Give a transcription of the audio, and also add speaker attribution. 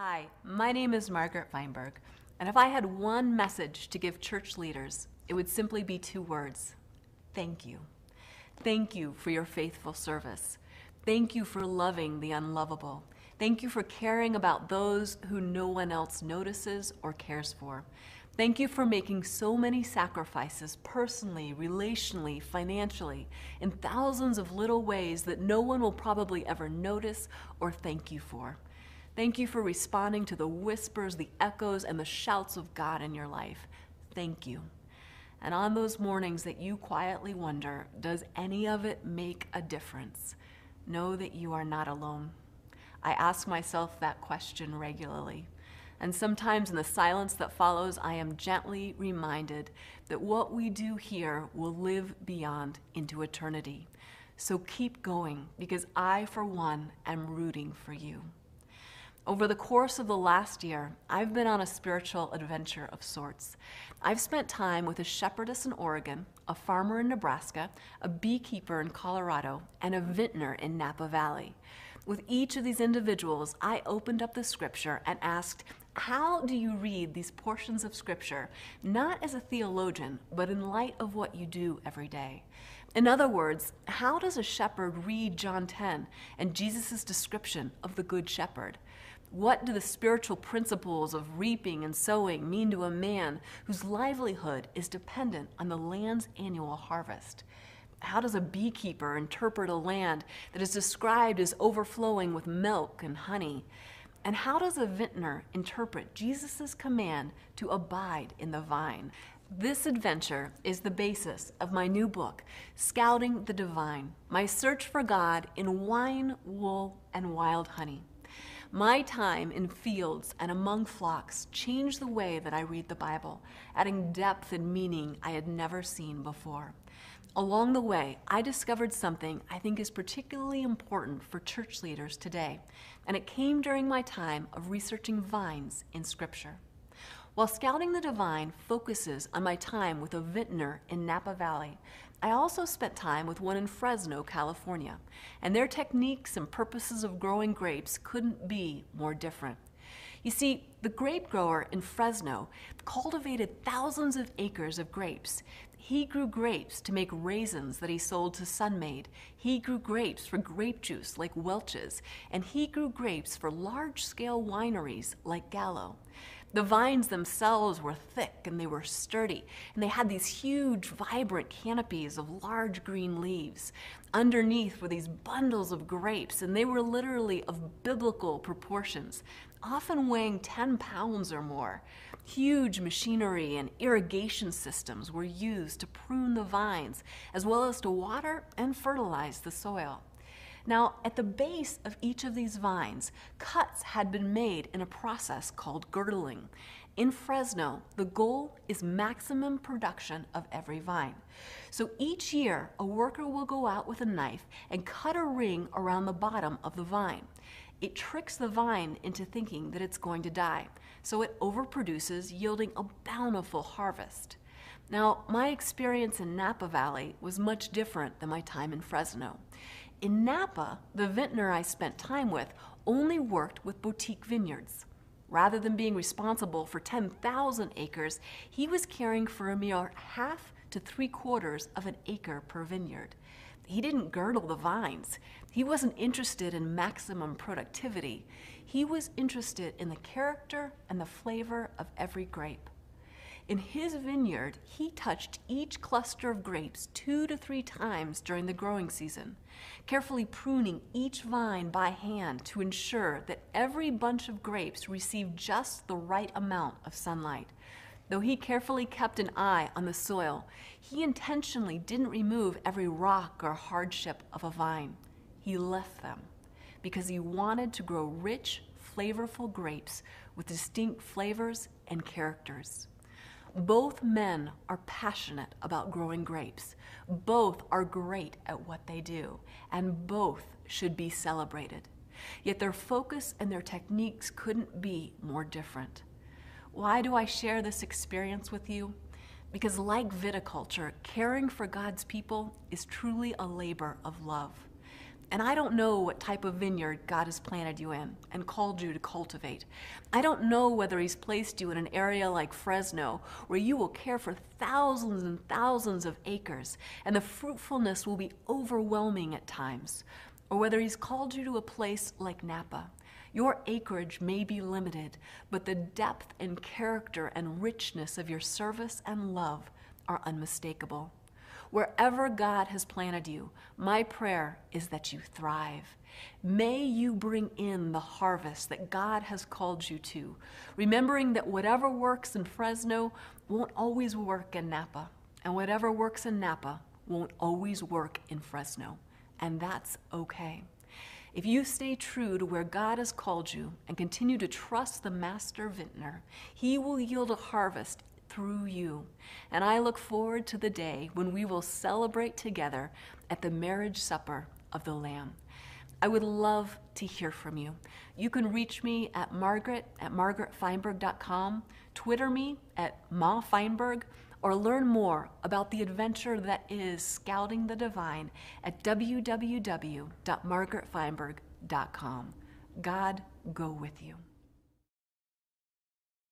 Speaker 1: Hi, my name is Margaret Feinberg, and if I had one message to give church leaders, it would simply be two words thank you. Thank you for your faithful service. Thank you for loving the unlovable. Thank you for caring about those who no one else notices or cares for. Thank you for making so many sacrifices personally, relationally, financially, in thousands of little ways that no one will probably ever notice or thank you for. Thank you for responding to the whispers, the echoes, and the shouts of God in your life. Thank you. And on those mornings that you quietly wonder, does any of it make a difference? Know that you are not alone. I ask myself that question regularly. And sometimes in the silence that follows, I am gently reminded that what we do here will live beyond into eternity. So keep going, because I, for one, am rooting for you. Over the course of the last year, I've been on a spiritual adventure of sorts. I've spent time with a shepherdess in Oregon, a farmer in Nebraska, a beekeeper in Colorado, and a vintner in Napa Valley. With each of these individuals, I opened up the scripture and asked, How do you read these portions of scripture, not as a theologian, but in light of what you do every day? In other words, how does a shepherd read John 10 and Jesus' description of the Good Shepherd? What do the spiritual principles of reaping and sowing mean to a man whose livelihood is dependent on the land's annual harvest? How does a beekeeper interpret a land that is described as overflowing with milk and honey? And how does a vintner interpret Jesus' command to abide in the vine? This adventure is the basis of my new book, Scouting the Divine My Search for God in Wine, Wool, and Wild Honey. My time in fields and among flocks changed the way that I read the Bible, adding depth and meaning I had never seen before. Along the way, I discovered something I think is particularly important for church leaders today, and it came during my time of researching vines in Scripture. While Scouting the Divine focuses on my time with a vintner in Napa Valley, I also spent time with one in Fresno, California, and their techniques and purposes of growing grapes couldn't be more different. You see, the grape grower in Fresno cultivated thousands of acres of grapes. He grew grapes to make raisins that he sold to Sun-Maid. He grew grapes for grape juice like Welch's, and he grew grapes for large-scale wineries like Gallo. The vines themselves were thick and they were sturdy, and they had these huge, vibrant canopies of large green leaves. Underneath were these bundles of grapes, and they were literally of biblical proportions, often weighing 10 pounds or more. Huge machinery and irrigation systems were used to prune the vines, as well as to water and fertilize the soil. Now, at the base of each of these vines, cuts had been made in a process called girdling. In Fresno, the goal is maximum production of every vine. So each year, a worker will go out with a knife and cut a ring around the bottom of the vine. It tricks the vine into thinking that it's going to die, so it overproduces, yielding a bountiful harvest. Now, my experience in Napa Valley was much different than my time in Fresno. In Napa, the vintner I spent time with only worked with boutique vineyards. Rather than being responsible for 10,000 acres, he was caring for a mere half to three quarters of an acre per vineyard. He didn't girdle the vines. He wasn't interested in maximum productivity. He was interested in the character and the flavor of every grape. In his vineyard, he touched each cluster of grapes two to three times during the growing season, carefully pruning each vine by hand to ensure that every bunch of grapes received just the right amount of sunlight. Though he carefully kept an eye on the soil, he intentionally didn't remove every rock or hardship of a vine. He left them because he wanted to grow rich, flavorful grapes with distinct flavors and characters. Both men are passionate about growing grapes. Both are great at what they do, and both should be celebrated. Yet their focus and their techniques couldn't be more different. Why do I share this experience with you? Because, like viticulture, caring for God's people is truly a labor of love. And I don't know what type of vineyard God has planted you in and called you to cultivate. I don't know whether He's placed you in an area like Fresno where you will care for thousands and thousands of acres and the fruitfulness will be overwhelming at times, or whether He's called you to a place like Napa. Your acreage may be limited, but the depth and character and richness of your service and love are unmistakable. Wherever God has planted you, my prayer is that you thrive. May you bring in the harvest that God has called you to, remembering that whatever works in Fresno won't always work in Napa, and whatever works in Napa won't always work in Fresno, and that's okay. If you stay true to where God has called you and continue to trust the Master Vintner, He will yield a harvest through you. And I look forward to the day when we will celebrate together at the marriage supper of the Lamb. I would love to hear from you. You can reach me at margaret at margaretfeinberg.com, Twitter me at Ma Feinberg, or learn more about the adventure that is Scouting the Divine at www.margaretfeinberg.com. God go with you.